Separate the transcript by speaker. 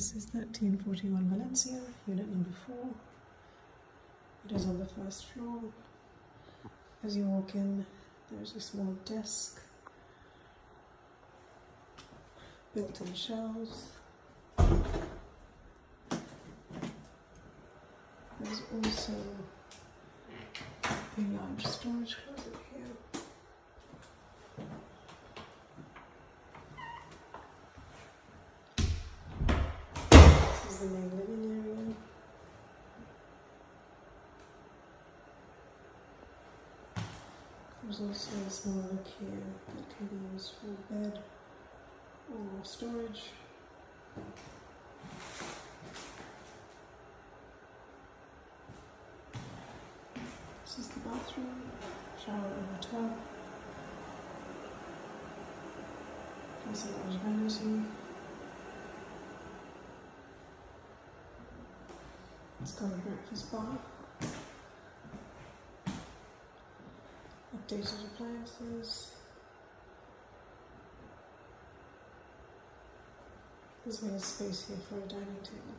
Speaker 1: This is 1341 Valencia, unit number 4. It is on the first floor. As you walk in, there's a small desk, built-in shelves. There's also a large storage closet here. This the main living area. There's also a small nook here that can be used for bed or storage. This is the bathroom, shower and tub. There's a large vanity. It's got a breakfast bar. Updated appliances. There's made a space here for a dining table.